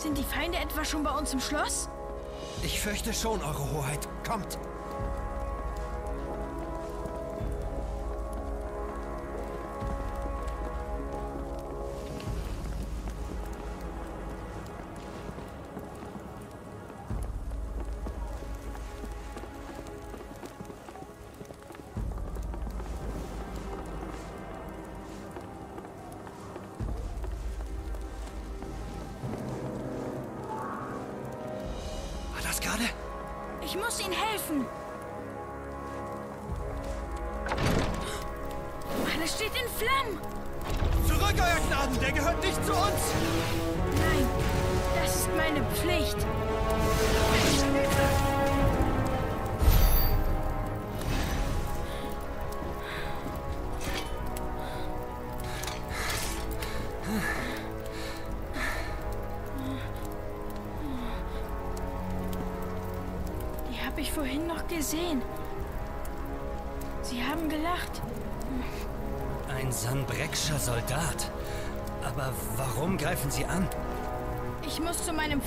Sind die Feinde etwa schon bei uns im Schloss? Ich fürchte schon, Eure Hoheit. Kommt!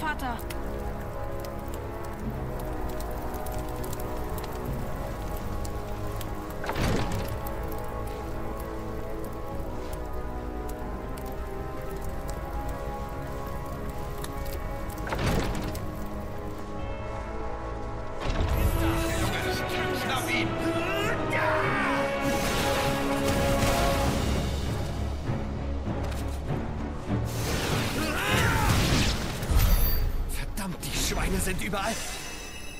Vater. Schnapp ihn! Sind überall.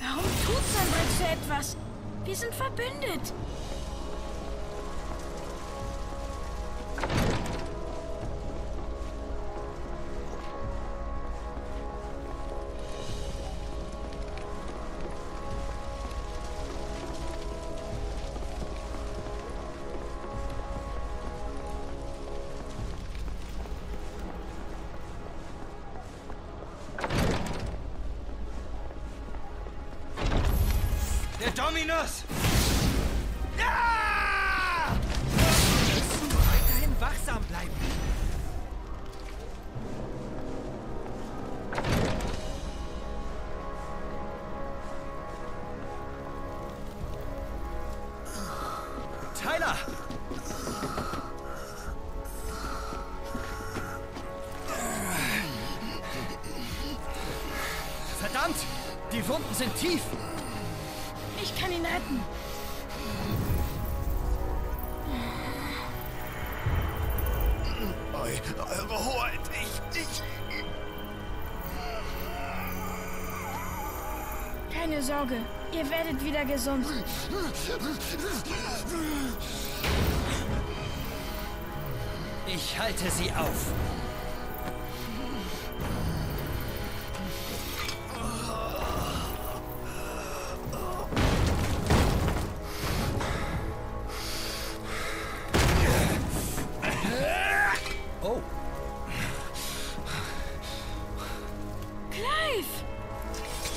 Warum tut Sandrex so etwas? Wir sind verbündet. Ihr werdet wieder gesund. Ich halte sie auf. Oh!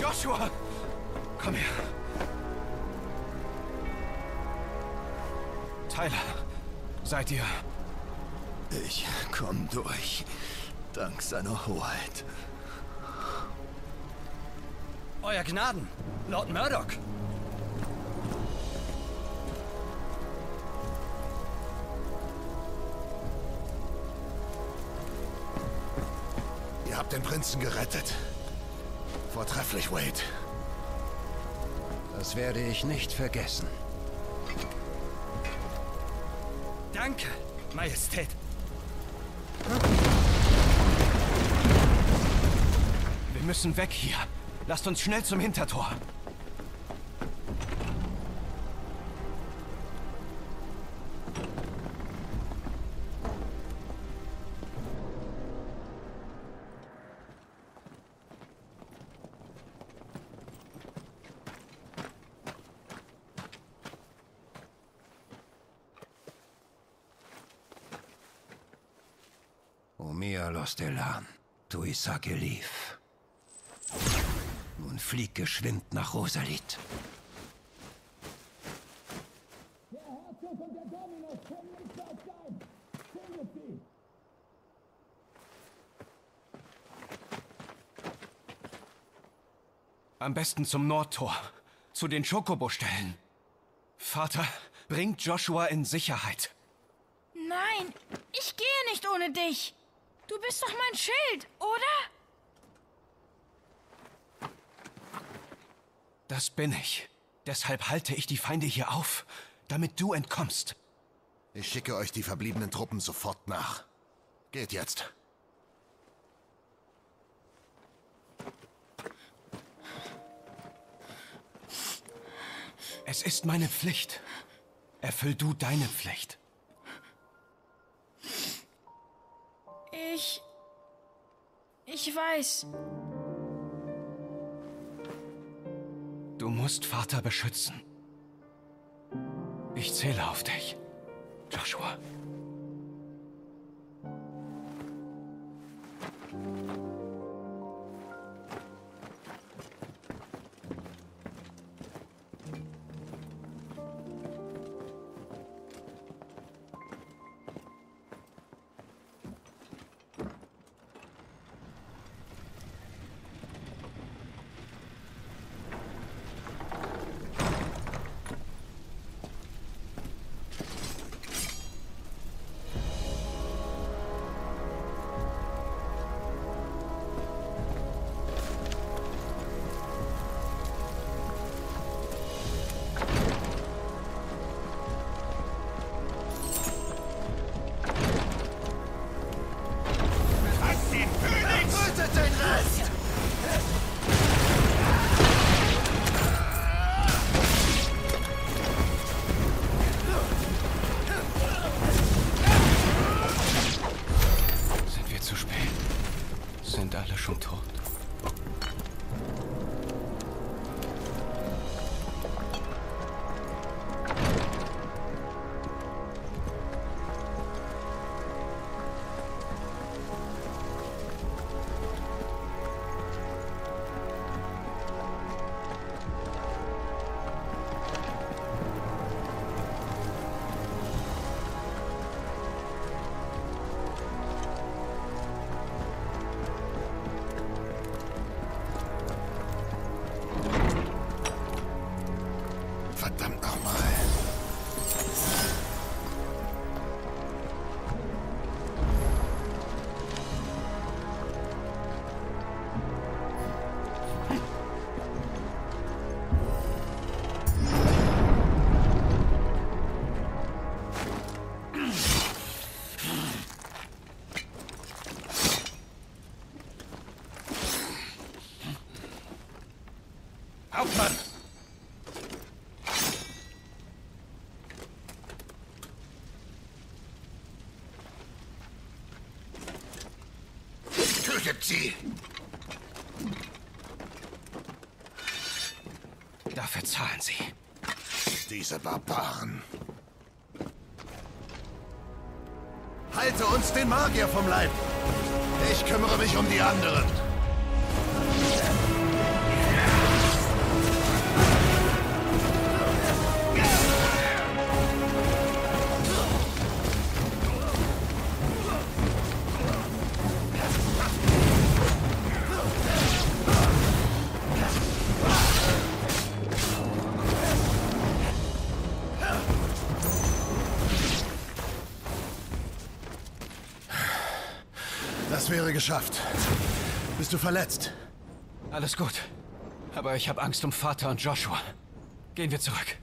Joshua! Seid ihr... Ich komm durch. Dank seiner Hoheit. Euer Gnaden, Lord Murdoch. Ihr habt den Prinzen gerettet. Vortrefflich, Wade. Das werde ich nicht vergessen. Danke, Majestät. Wir müssen weg hier. Lasst uns schnell zum Hintertor. Delan, tu Isageliv. Nun flieg geschwind nach Rosalit. Am besten zum Nordtor. Zu den Chocobo-Stellen. Vater, bringt Joshua in Sicherheit. Nein, ich gehe nicht ohne dich. Du bist doch mein Schild, oder? Das bin ich. Deshalb halte ich die Feinde hier auf, damit du entkommst. Ich schicke euch die verbliebenen Truppen sofort nach. Geht jetzt. Es ist meine Pflicht. Erfüll du deine Pflicht. Ich. Ich weiß. Du musst Vater beschützen. Ich zähle auf dich, Joshua. Tötet sie! Dafür zahlen sie. Diese Barbaren. Halte uns den Magier vom Leib! Ich kümmere mich um die anderen. Geschafft. Bist du verletzt? Alles gut. Aber ich habe Angst um Vater und Joshua. Gehen wir zurück.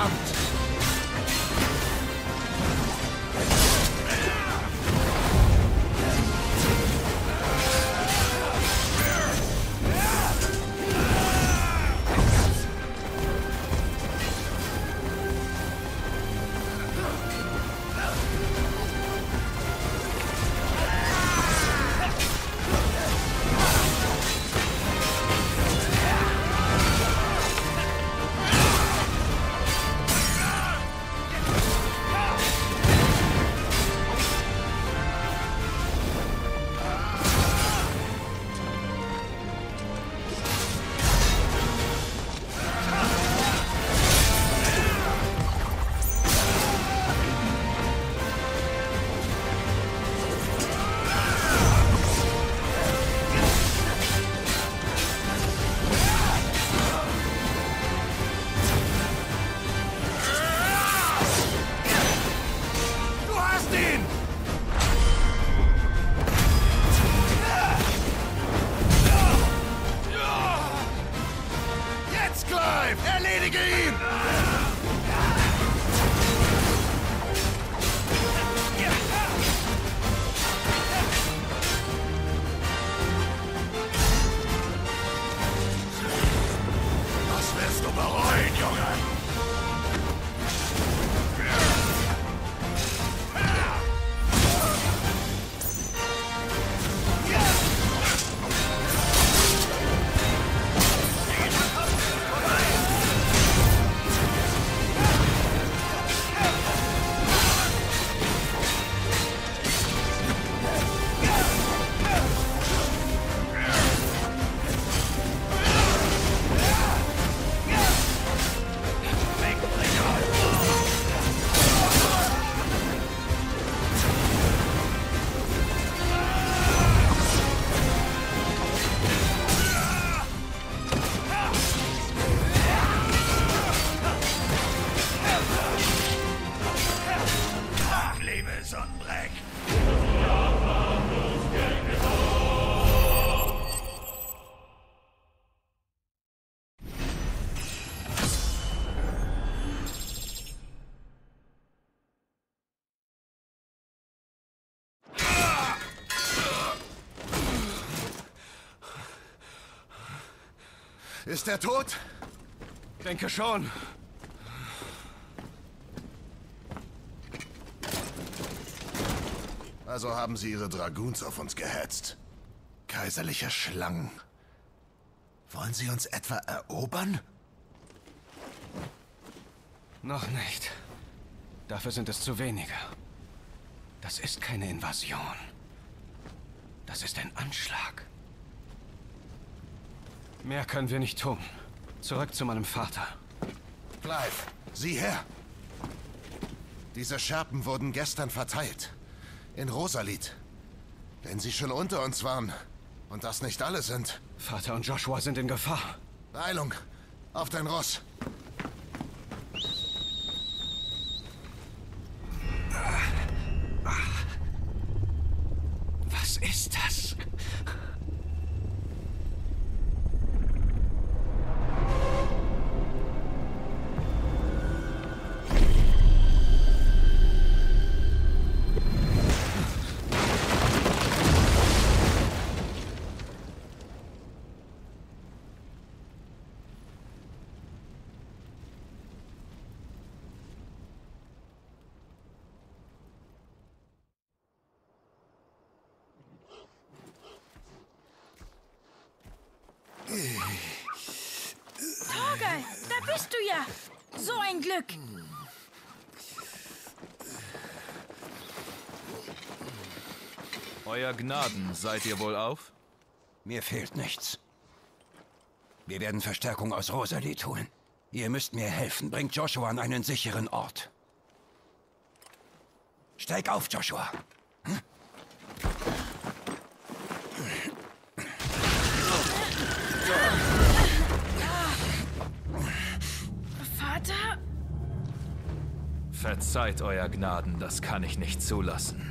out. Ist er tot? Denke schon. Also haben sie ihre Dragoons auf uns gehetzt. Kaiserliche Schlangen. Wollen sie uns etwa erobern? Noch nicht. Dafür sind es zu wenige. Das ist keine Invasion. Das ist ein Anschlag. Mehr können wir nicht tun. Zurück zu meinem Vater. Clive, sieh her. Diese Scherpen wurden gestern verteilt. In Rosalit. Wenn sie schon unter uns waren und das nicht alle sind. Vater und Joshua sind in Gefahr. Eilung, auf dein Ross. Gnaden, seid ihr wohl auf? Mir fehlt nichts. Wir werden Verstärkung aus Rosalie holen. Ihr müsst mir helfen. Bringt Joshua an einen sicheren Ort. Steig auf, Joshua. Vater? Verzeiht, Euer Gnaden, das kann ich nicht zulassen.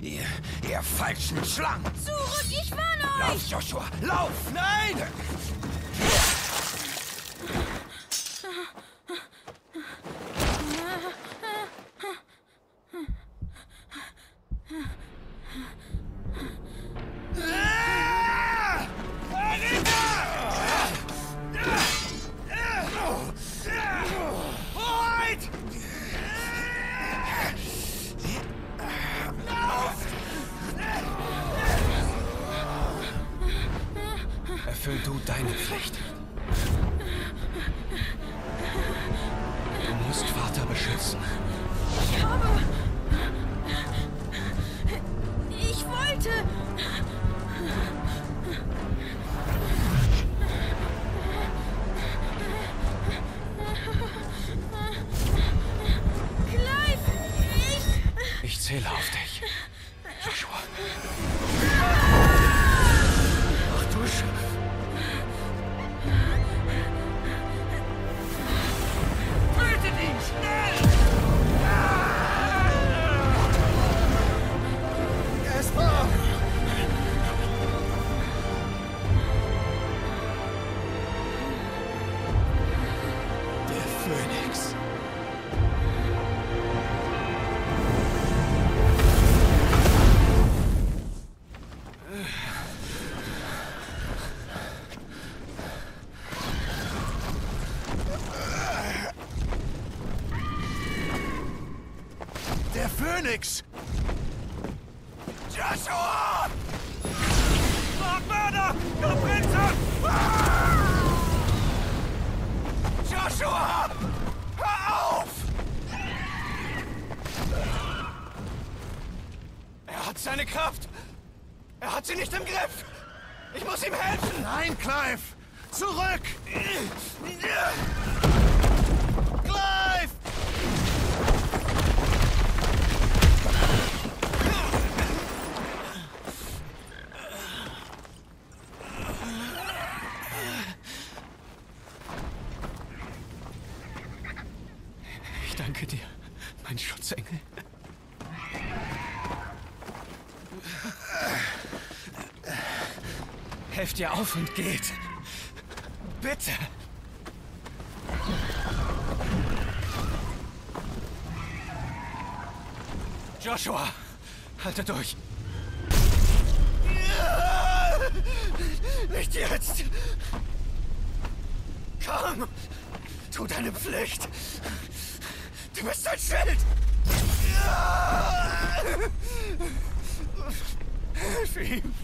Ihr, ihr falschen Schlangen. Zurück, ich warne euch! Lauf, Joshua, lauf! Nein! Phönix! Joshua! Mörder! Du Prinze! Ah! Joshua! Hör auf! Er hat seine Kraft. Er hat sie nicht im Griff. Ich muss ihm helfen. Nein, Clive! Zurück! Clive! Ich danke dir, mein Schutzengel. Ihr auf und geht. Bitte. Joshua, halte durch. Nicht jetzt! Komm! Tu deine Pflicht! Du bist ein Schild! Hilf ihm!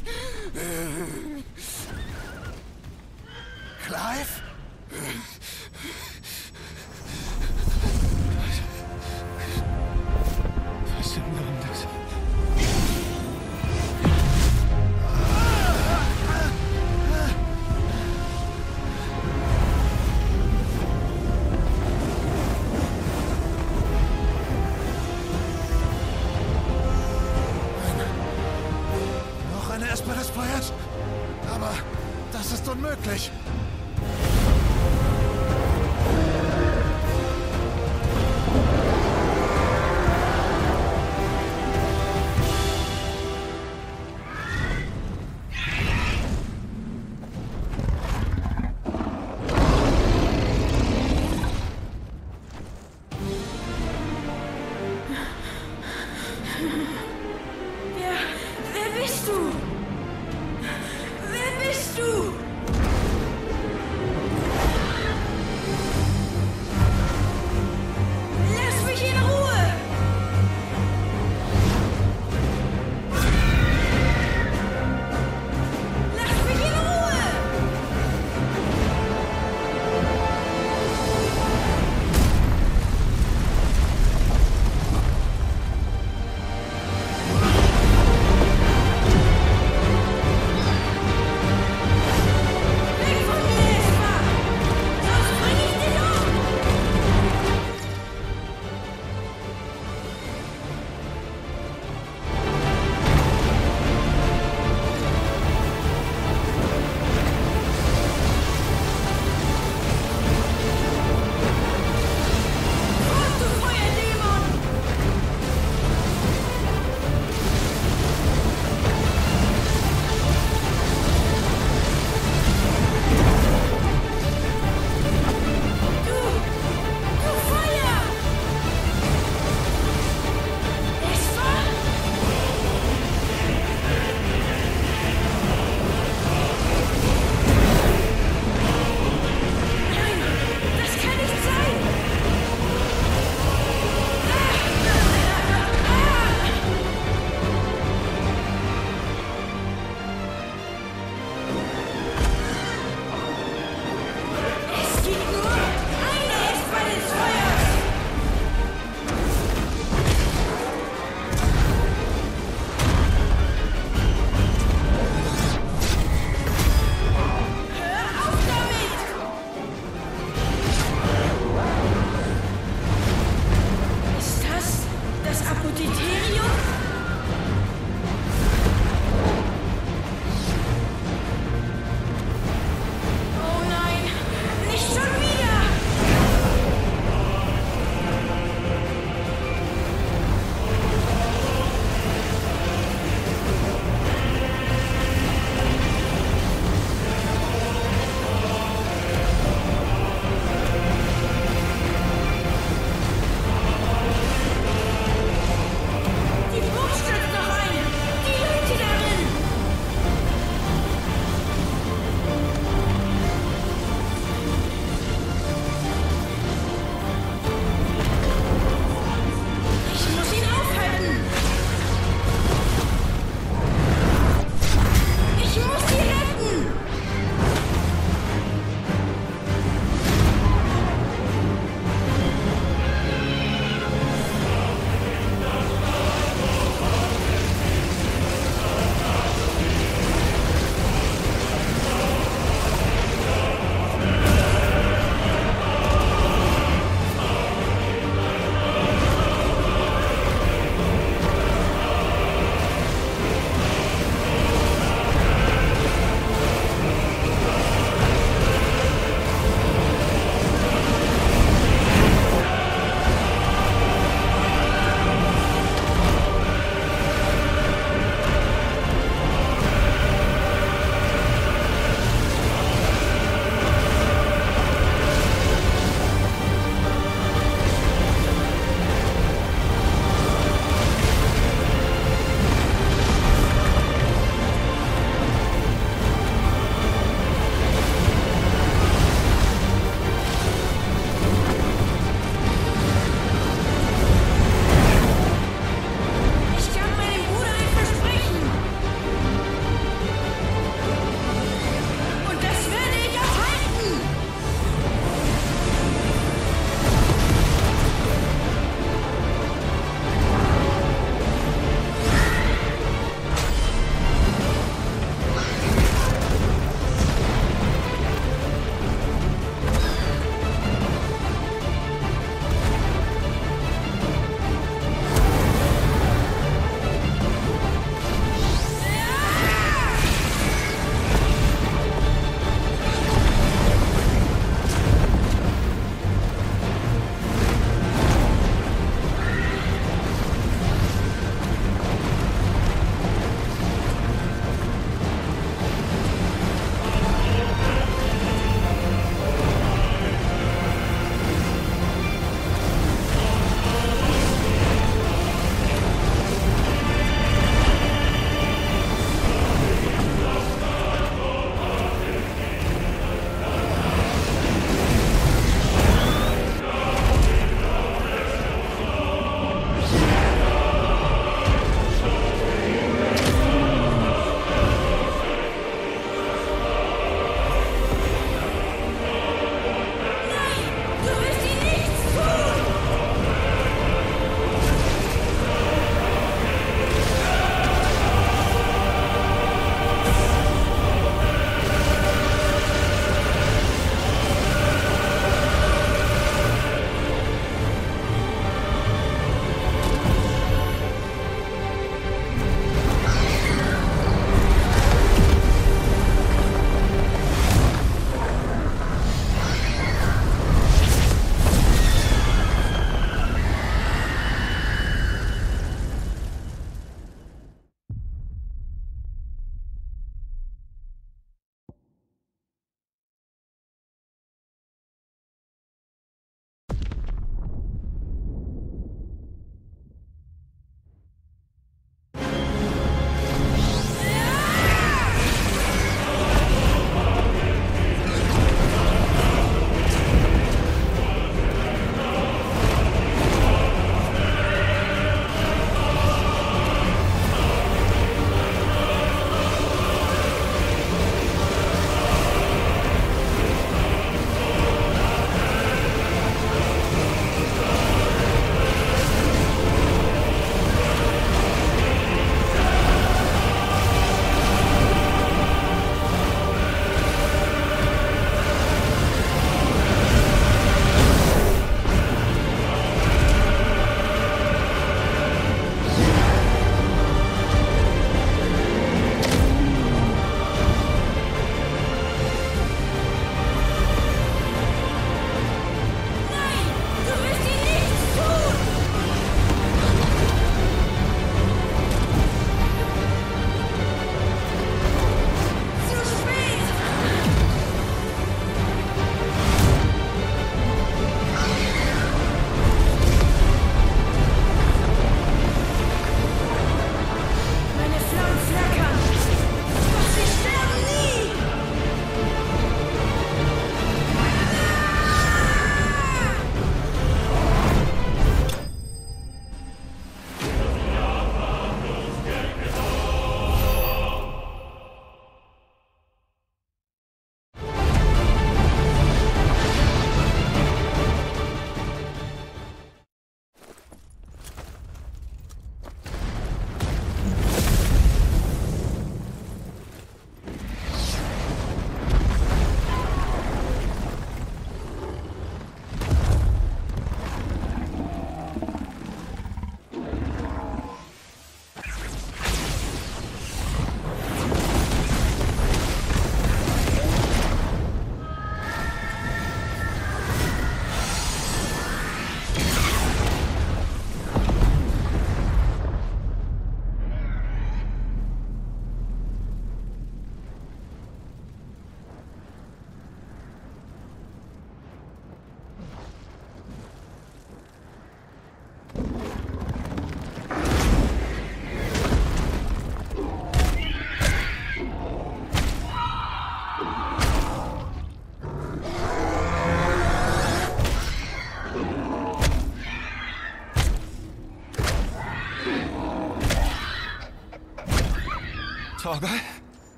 Torgal? Nein!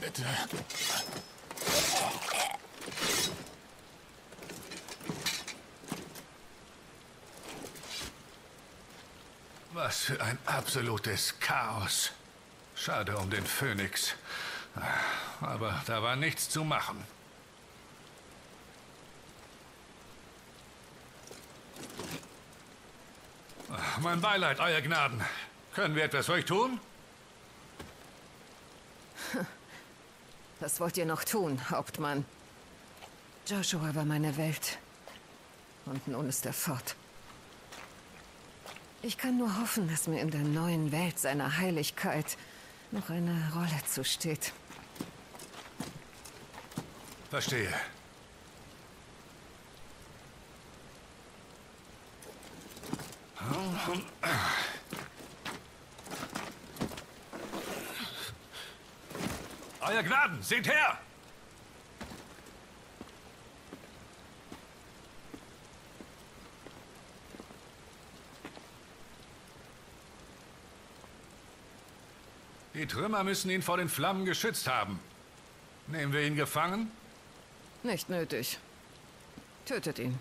Bitte. Was für ein absolutes Chaos. Schade um den Phönix. Aber da war nichts zu machen. Mein Beileid, Euer Gnaden. Können wir etwas für euch tun? Was wollt ihr noch tun, Hauptmann? Joshua war meine Welt. Und nun ist er fort. Ich kann nur hoffen, dass mir in der neuen Welt seiner Heiligkeit noch eine Rolle zusteht. Verstehe. Euer Gnaden, seht her! Die Trümmer müssen ihn vor den Flammen geschützt haben. Nehmen wir ihn gefangen? Nicht nötig. Tötet ihn.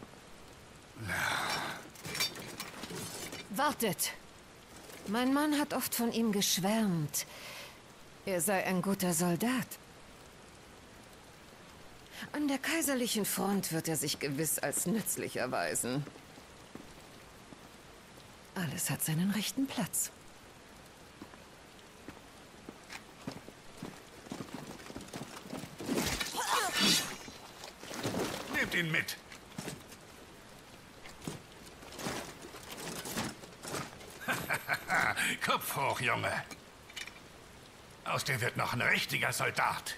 Wartet! Mein Mann hat oft von ihm geschwärmt. Er sei ein guter Soldat. An der kaiserlichen Front wird er sich gewiss als nützlich erweisen. Alles hat seinen rechten Platz. Nehmt ihn mit! Kopf hoch, Junge! Aus dir wird noch ein richtiger Soldat.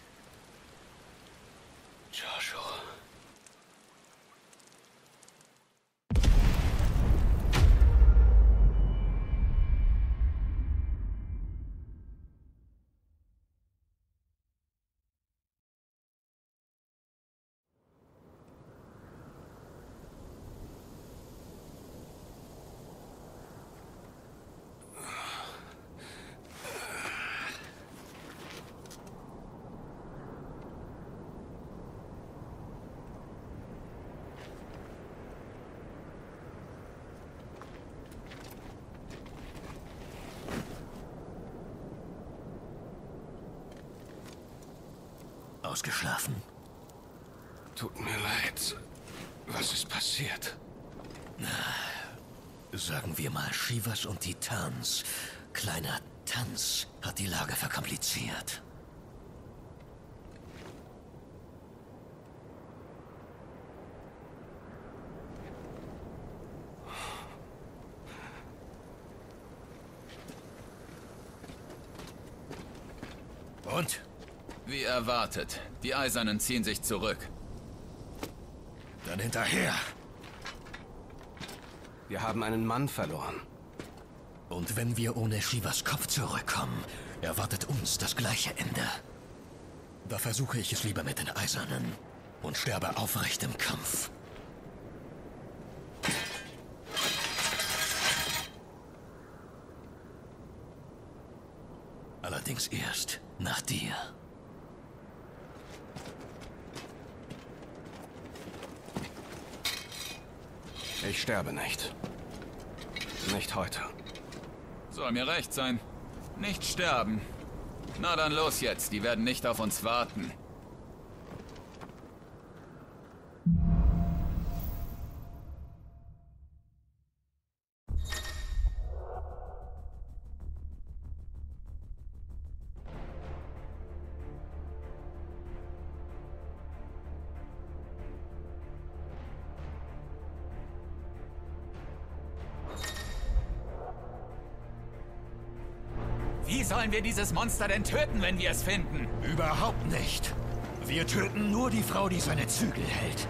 Shivas und Titans. Kleiner Tanz hat die Lage verkompliziert. Und? Wie erwartet. Die Eisernen ziehen sich zurück. Dann hinterher. Wir haben einen Mann verloren. Und wenn wir ohne Shivas Kopf zurückkommen, erwartet uns das gleiche Ende. Da versuche ich es lieber mit den Eisernen und sterbe aufrecht im Kampf. Allerdings erst nach dir. Ich sterbe nicht. Nicht heute. Soll mir recht sein. Nicht sterben. Na dann los jetzt, die werden nicht auf uns warten. Wir dieses Monster denn töten, wenn wir es finden? Überhaupt nicht. Wir töten nur die Frau, die seine Zügel hält.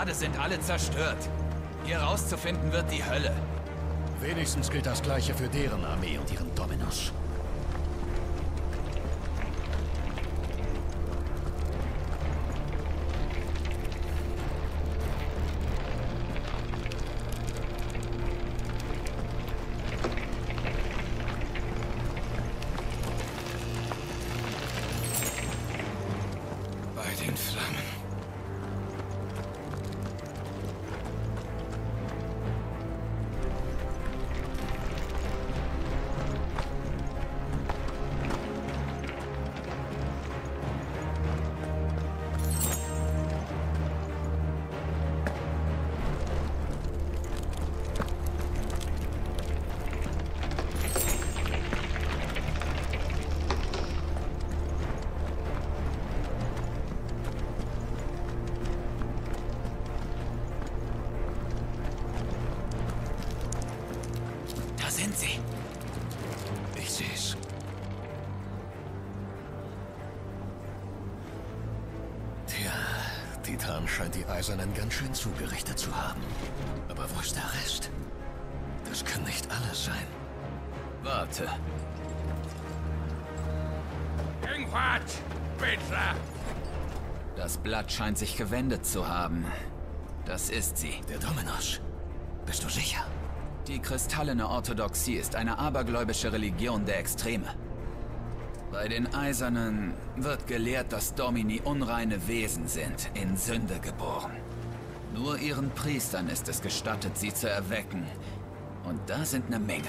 Pfade sind alle zerstört. Hier rauszufinden wird die Hölle. Wenigstens gilt das Gleiche für deren Armee und ihren Dominus. Scheint die Eisernen ganz schön zugerichtet zu haben. Aber wo ist der Rest? Das kann nicht alles sein. Warte. Das Blatt scheint sich gewendet zu haben. Das ist sie. Der Dominus. Bist du sicher? Die kristallene Orthodoxie ist eine abergläubische Religion der Extreme. Bei den Eisernen wird gelehrt, dass Domini unreine Wesen sind, in Sünde geboren. Nur ihren Priestern ist es gestattet, sie zu erwecken. Und da sind eine Menge.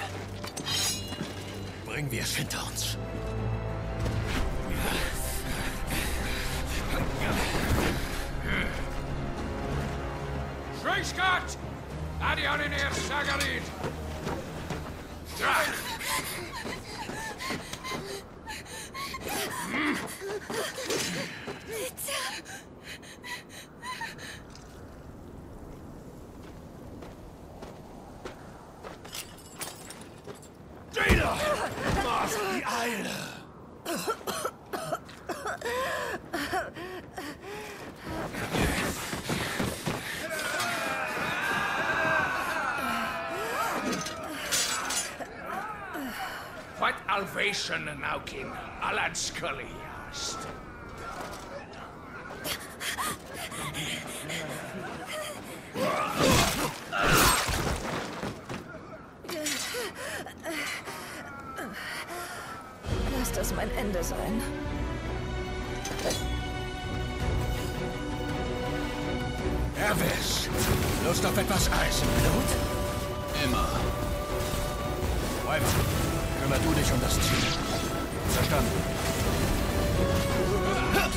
Bringen wir es hinter uns. Schwingschgott! Adion in ihr Sagarit! Was die Eile! What Alvation Naukin, Alan Scully hast. Lass das mein Ende sein. Erwisch! Lust auf etwas Eis? Blut? Immer. Wyvern, kümmer du dich um das Ziel. Verstanden. Knapp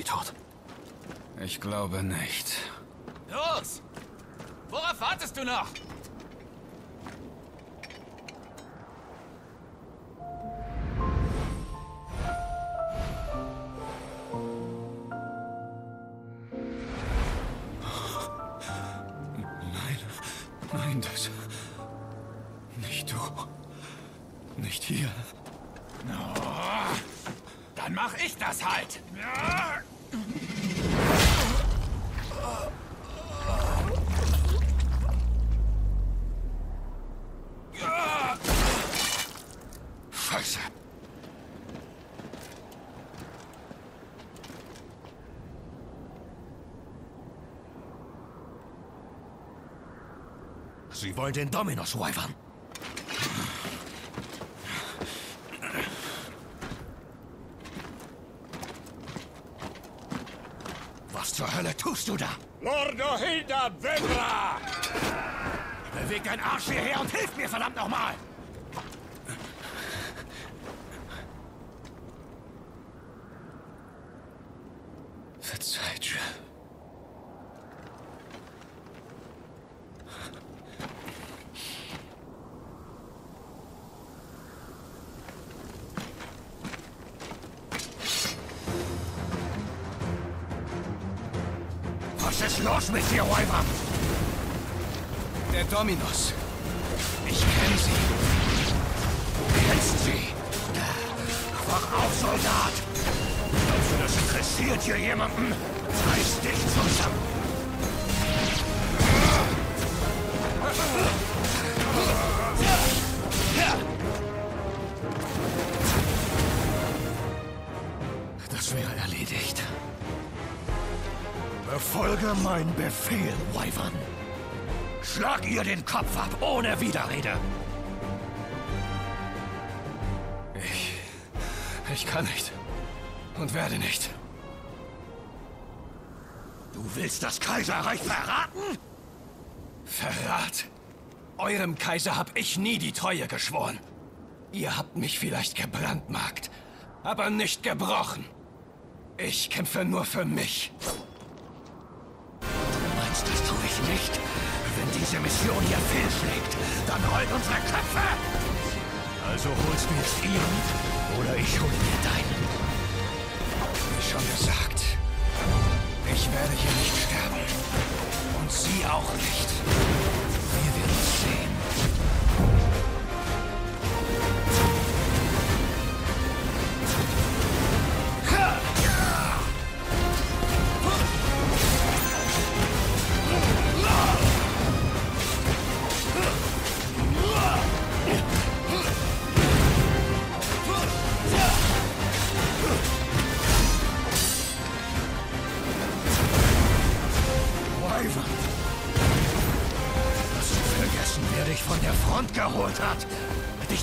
sie tot? Ich glaube nicht. Los! Worauf wartest du noch? Wollen den Dominus, Wyvern. Was zur Hölle tust du da? Lordo Hilda Vendra! Beweg deinen Arsch hierher und hilf mir, verdammt nochmal! Befehl, Wyvern. Schlag ihr den Kopf ab, ohne Widerrede. Ich. Ich kann nicht. Und werde nicht. Du willst das Kaiserreich verraten? Verrat. Eurem Kaiser hab ich nie die Treue geschworen. Ihr habt mich vielleicht gebrandmarkt, aber nicht gebrochen. Ich kämpfe nur für mich. Diese Mission hier fehlschlägt, dann rollt unsere Köpfe! Also holst du jetzt ihren oder ich hol mir deinen. Wie schon gesagt, ich werde hier nicht sterben. Und Sie auch nicht. Wir werden es sehen.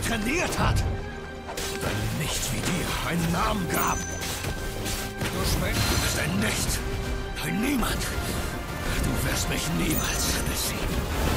Trainiert hat? Weil nichts wie dir einen Namen gab. Du schmeckst ein Nicht. Ein Niemand. Du wirst mich niemals besiegen.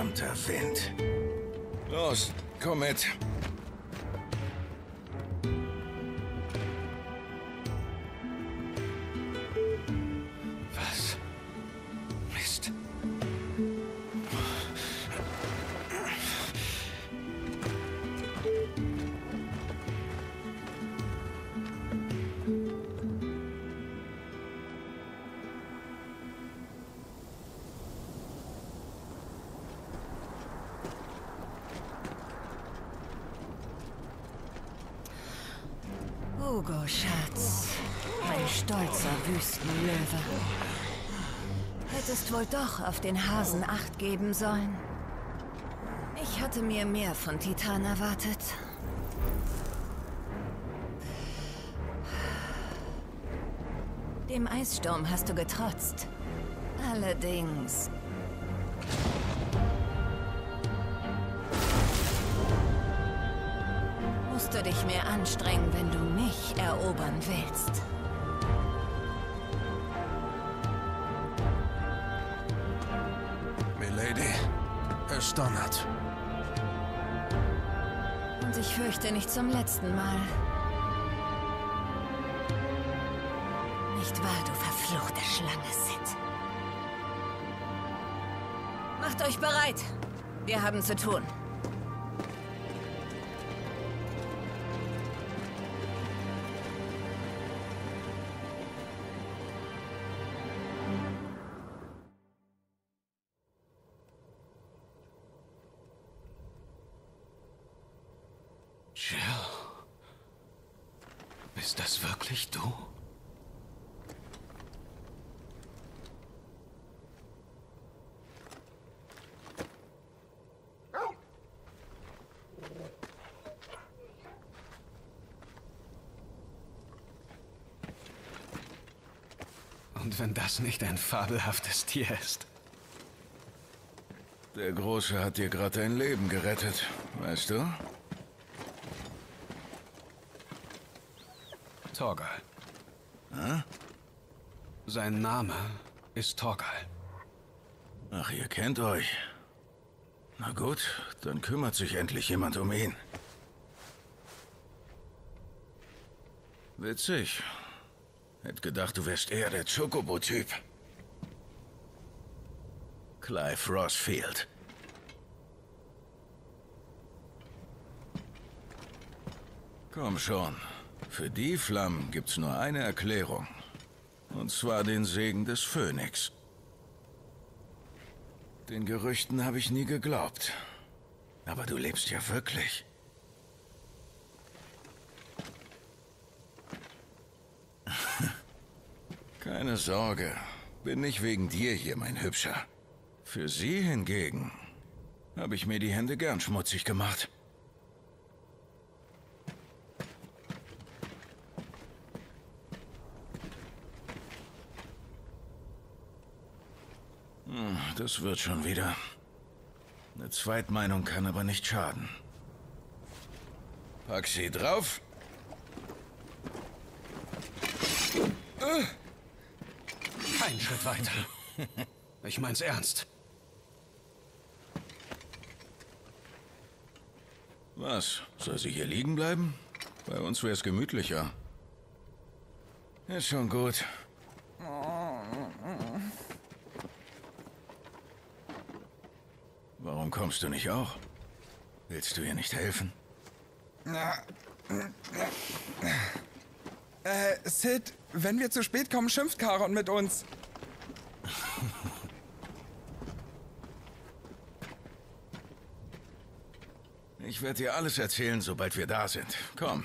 Verdammter Wind. Los, komm mit. Auf den Hasen Acht geben sollen. Ich hatte mir mehr von Titan erwartet. Dem Eissturm hast du getrotzt. Allerdings. Musst du dich mehr anstrengen, wenn du mich erobern willst. Donnert. Und ich fürchte nicht zum letzten Mal. Nicht wahr, du verfluchte Schlange, Sid? Macht euch bereit. Wir haben zu tun. Wenn das nicht ein fabelhaftes Tier ist. Der Große hat dir gerade dein Leben gerettet, weißt du? Torgal. Hä? Sein Name ist Torgal. Ach, ihr kennt euch. Na gut, dann kümmert sich endlich jemand um ihn. Witzig. Hätte gedacht, du wärst eher der Chocobo-Typ. Clive Rossfield. Komm schon. Für die Flammen gibt's nur eine Erklärung. Und zwar den Segen des Phönix. Den Gerüchten habe ich nie geglaubt. Aber du lebst ja wirklich. Keine Sorge. Bin nicht wegen dir hier, mein Hübscher. Für sie hingegen habe ich mir die Hände gern schmutzig gemacht. Hm, Das wird schon wieder. Eine Zweitmeinung kann aber nicht schaden. Pack sie drauf. Kein Schritt weiter. Ich mein's ernst. Was? Soll sie hier liegen bleiben? Bei uns wär's gemütlicher. Ist schon gut. Warum kommst du nicht auch? Willst du ihr nicht helfen? Äh, Sid, wenn wir zu spät kommen, schimpft Charon mit uns. Ich werde dir alles erzählen, sobald wir da sind. Komm.